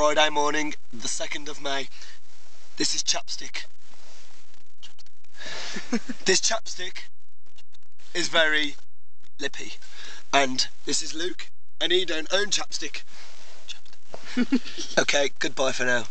Friday morning, the 2nd of May. This is Chapstick. this chapstick is very lippy. And this is Luke, and he don't own chapstick. okay, goodbye for now.